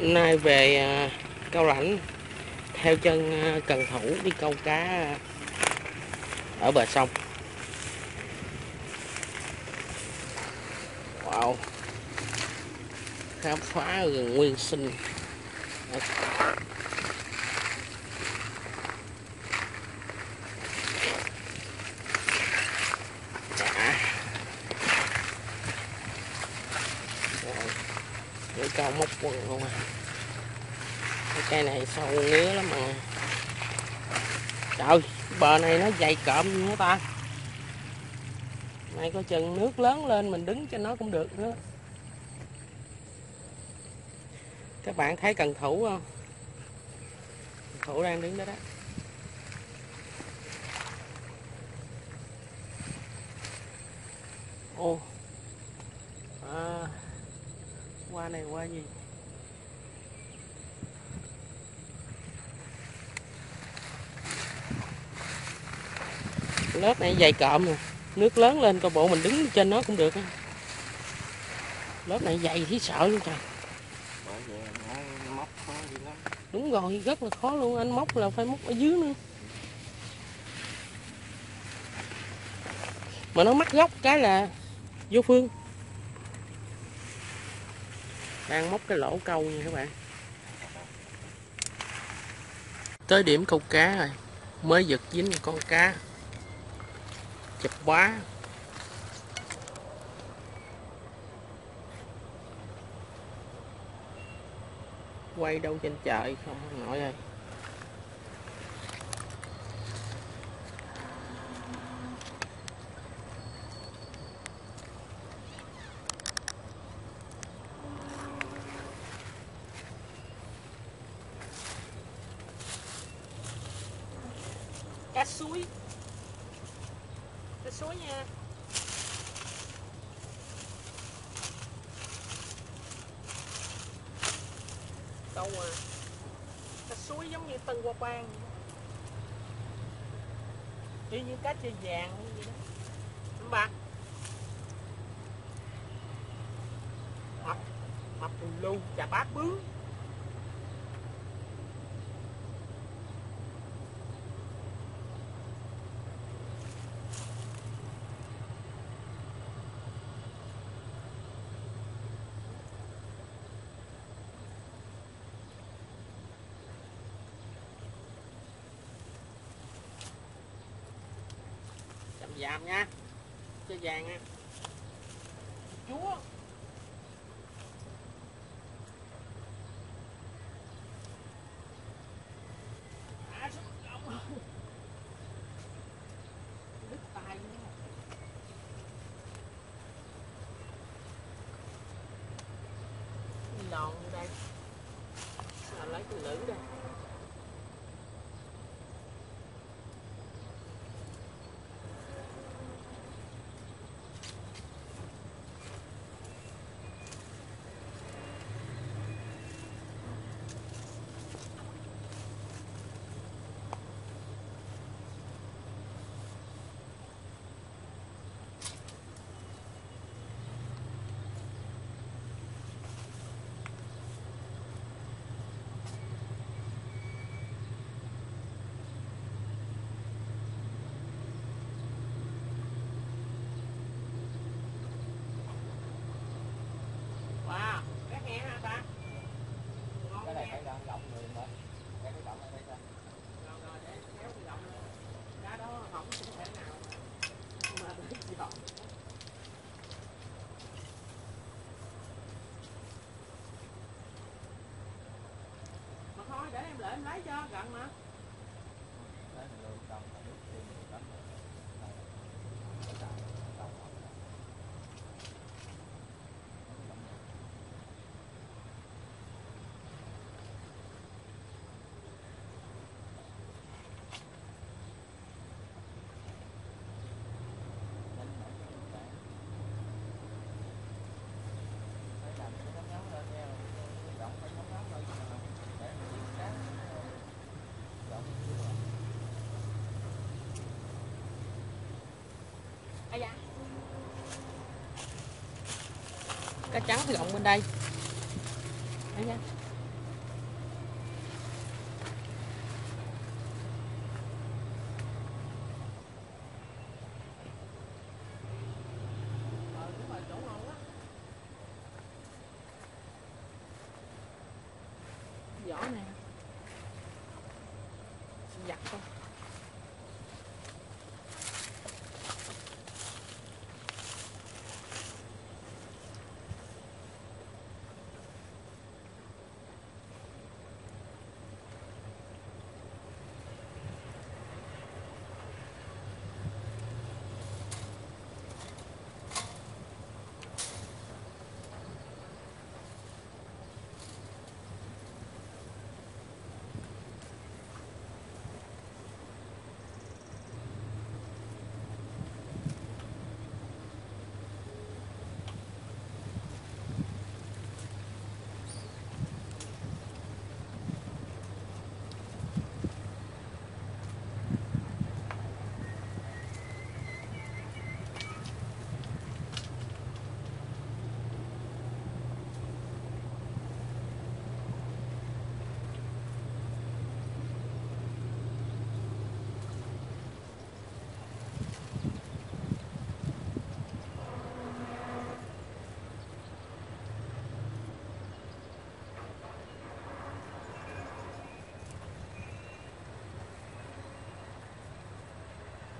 nay về à, cao lãnh theo chân à, cần thủ đi câu cá à, ở bờ sông. Wow. Khám phá rừng nguyên sinh Đã. Rồi. Để cao móc quần luôn à. Cái cây này sâu ngứa lắm mà trời bờ này nó dày cộm như ta. Này coi chừng nước lớn lên mình đứng cho nó cũng được nữa. Các bạn thấy cần thủ không? Cần thủ đang đứng đó đó. Ô. À, qua này qua gì lớp này dày cộm nè nước lớn lên coi bộ mình đứng trên nó cũng được lớp này dày thấy sợ luôn trời. Đúng rồi rất là khó luôn. Anh móc là phải móc ở dưới nữa. Mà nó mắc gốc cái là vô phương đang móc cái lỗ câu nha các bạn. Tới điểm câu cá rồi. Mới giật dính một con cá. Chụp quá quay đâu trên trời không nổi ơi cá suối. Cá suối nha. Câu à? Cá suối giống như tân hoa quang. Y như cá chơi vàng vậy đó. Đúng ba mập. Mập phù lưu chà bát bướng. Dạm nha chơi vàng nha. Chúa. À, lòn đây. À, lấy cái lưỡi đây wow cái hẹ hả ta ngon cái này hẹ. phải rộng rộng người mà cái cái rộng ở đây ra Rồi, rồi, để kéo cái giọng lên. Cá đó không thể nào mà để giọng. Mà thôi để em em lấy cho gần mà đấy mình luôn trong là nước thêm mình tắm rồi Đây, cái tàu, cái tàu rộng. Rộng rồi. Đánh mở cái đường cản. Phải làm cho nó ngắn lên nha, rộng phải ngắn ngắn thôi chứ mà để mình đi cá rộng như vậy. ai da cá trắng thì gọng bên đây. Đấy nha vỏ nè giặt không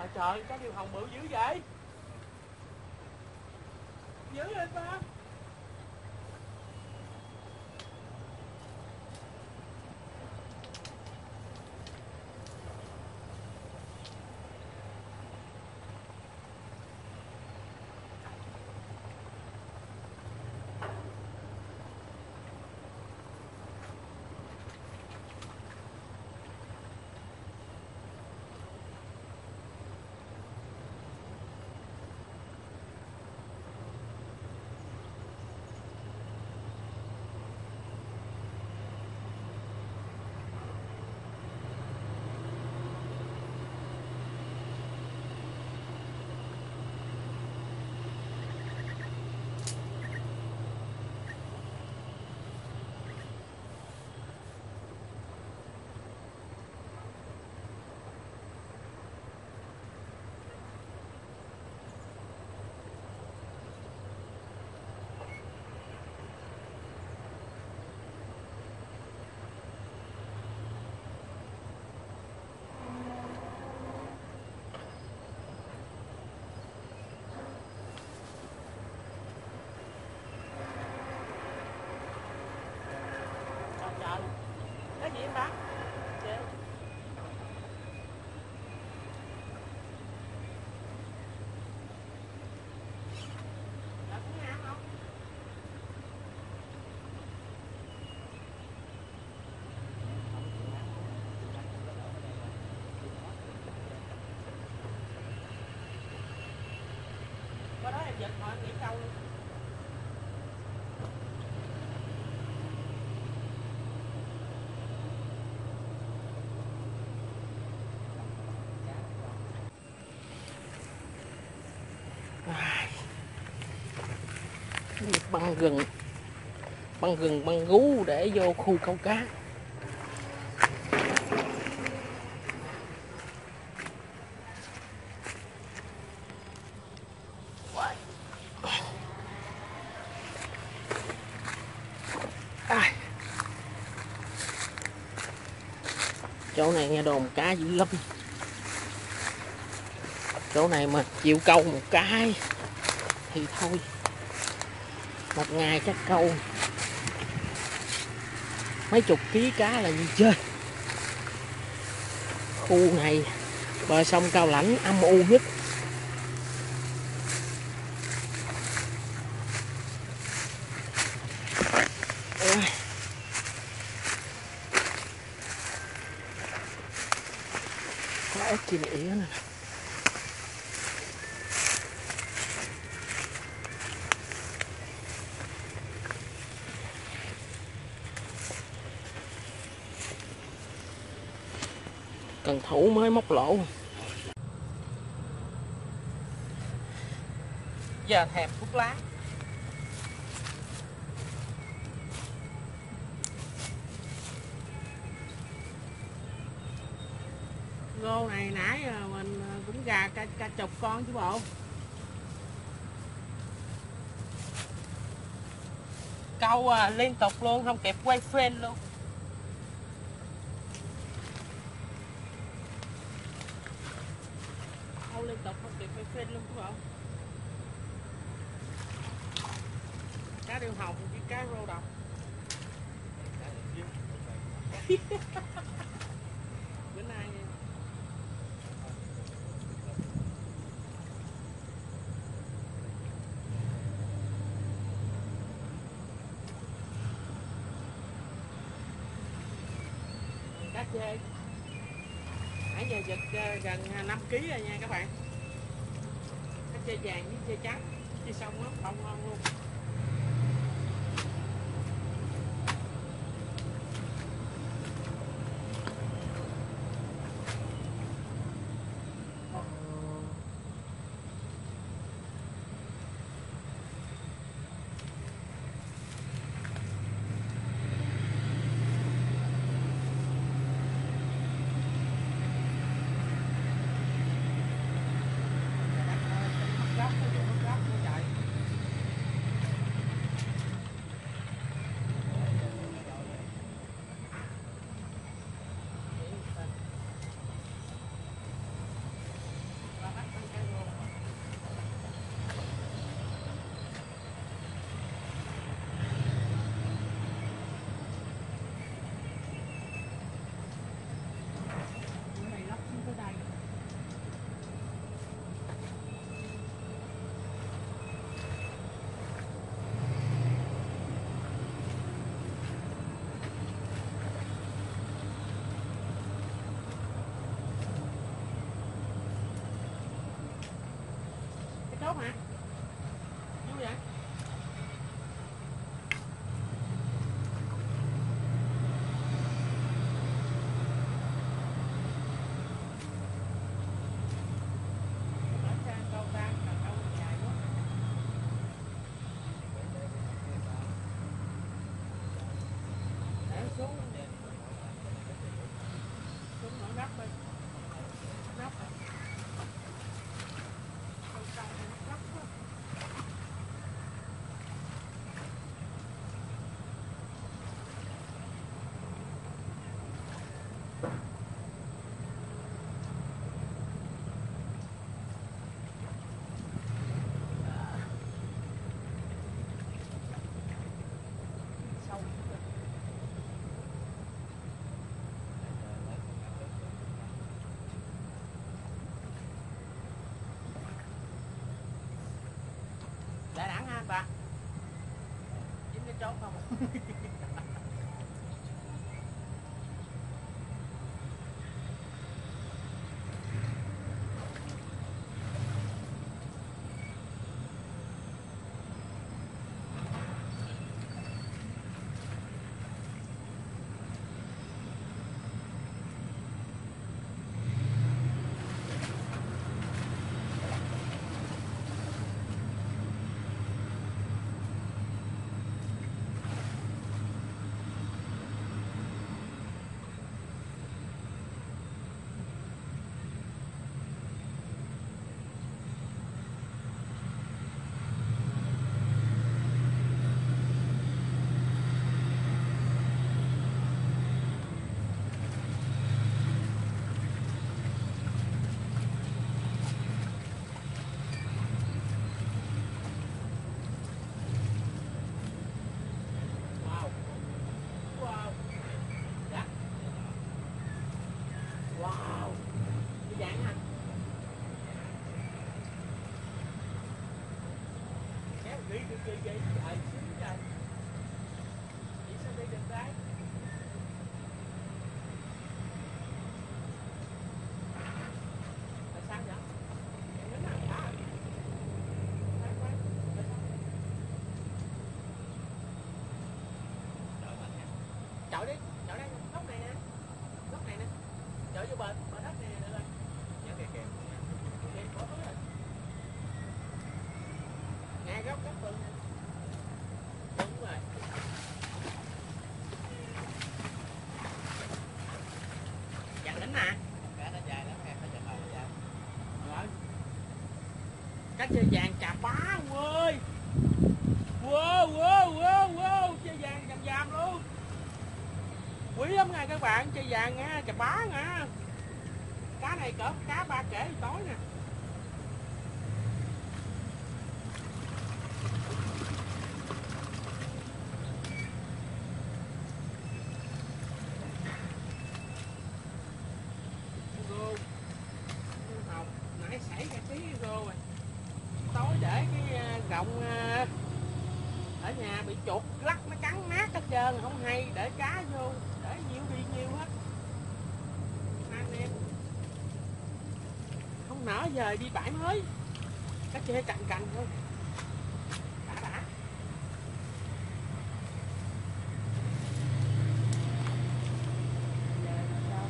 Trời trời, có điều hồng bự dữ vậy? Dữ lên ba? Trời trời, cái gì em bán? Chị. Là có nghe không? Qua đó em giật họ em nghỉ câu luôn. Băng gừng. Băng gừng, băng gú để vô khu câu cá. Chỗ này nghe đồn cá dữ lắm. Chỗ này mà chịu câu một cái thì thôi một ngày chắc câu. Mấy chục ký cá là gì chơi khu này, bờ sông cao lãnh âm u nhất. Cần thủ mới móc lỗ. Giờ thèm thuốc lá. Gô này nãy mình ờ, cũng gà cả, cả chục con chứ bộ. Câu à, liên tục luôn không kịp quay phim luôn. Tục không luôn đúng không cá đường hồng với cá rô đồng bữa nay cá chê. Nãy giờ giật ờ, gần ờ, 5 kg rồi nha các bạn chơi vàng với chơi trắng chơi xong nó không ngon luôn. Ha, ha, ha. Chọi đi chọi đây góc này nè. góc này nè chọi vô bờ bờ đất này nè được rồi nhớ kèm kèm bỏ túi rồi ngay góc góc bờ đúng rồi chặn đánh nè cá nó dài lắm em phải chặt đầu dài rồi cá chơi vàng chà bá ông ơi. Wow wow wow wow chơi vàng dầm dầm luôn. Quý lắm nha các bạn, chơi vàng nha, chà bá nha. Cá này cỡ, cá ba kể tối nè này để cá vô để nhiều đi nhiều hết Hai anh em về giờ đi bãi mới. Cá chê cạnh cạnh thôi đã đã Giờ làm sao?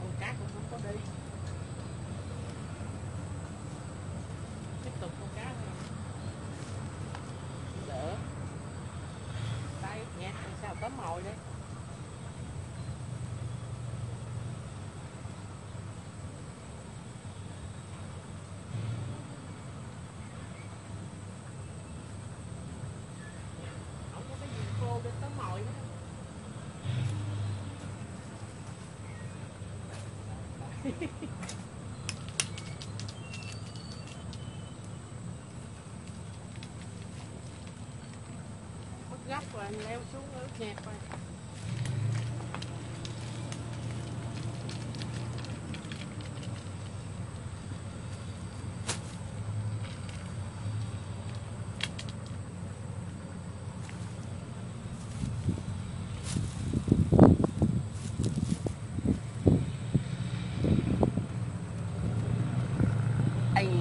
con cá cũng không có đi tiếp tục con cá thôi đỡ tay nhẹ sao tóm mồi đấy không có cái gì khô để tóm mồi hết mất gấp rồi anh leo xuống ướt nhẹp rồi.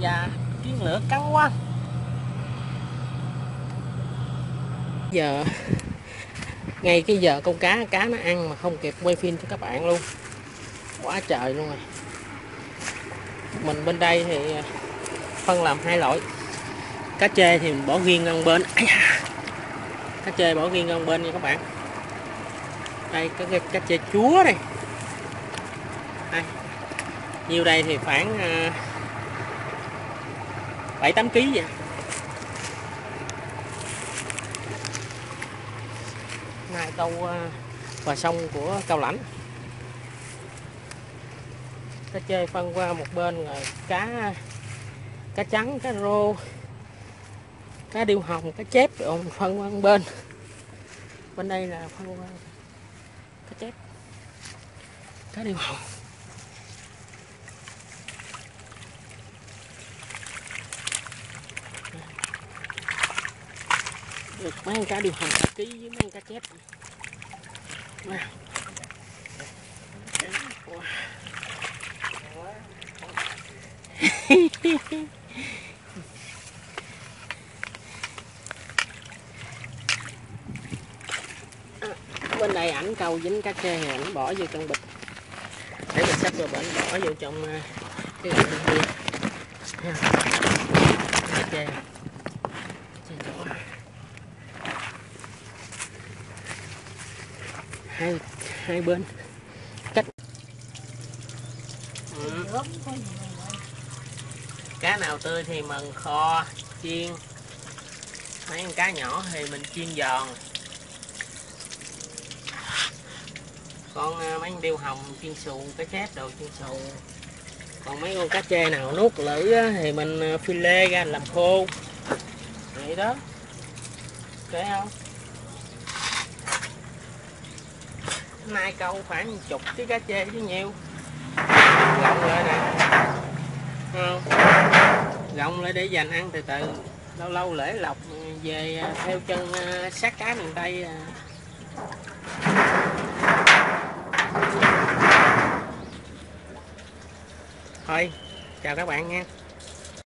Da kiến lửa cắn quá giờ ngay cái giờ con cá cá nó ăn mà không kịp quay phim cho các bạn luôn. Quá trời luôn rồi. Mình bên đây thì à, phân làm hai loại. Cá chê thì mình bỏ riêng ngang bên. Da. cá chê bỏ riêng ngang bên nha các bạn. Đây có cái cá chê chúa đây. Đây. nhiêu đây thì khoảng uh, bảy tám kg vậy. Này câu và sông của cao lãnh. Cá chê phân qua một bên rồi cá cá trắng, cá rô, cá điêu hồng, cá chép, rồi phân qua một bên. Bên đây là phân qua cá chép, cá điêu hồng. Được, mấy con cá điều hành cả ký với mấy con cá chép Wow. Wow. Bên đây ảnh câu dính cá kê thì ảnh bỏ vô trong bịch để mình sắp rồi bệnh bỏ vô trong ờ, cái bịch bên kia cá kê chê chỗ hai hai bên. Cách ừ. cá nào tươi thì mình kho, chiên. Mấy con cá nhỏ thì mình chiên giòn. Con ờ, mấy con điêu hồng chiên xù, cá chép đồ chiên xù. Còn mấy con cá chê nào nuốt lử thì mình ờ, phi lê ra làm khô. Vậy đó. Kể không? Nay câu khoảng chục cái cá chê chứ nhiều rộng lại nè. Ờ. Không rộng lại để dành ăn từ từ. Lâu lâu lễ lọc ờ, về ờ, theo chân sát cá miền tây thôi, chào các bạn nha.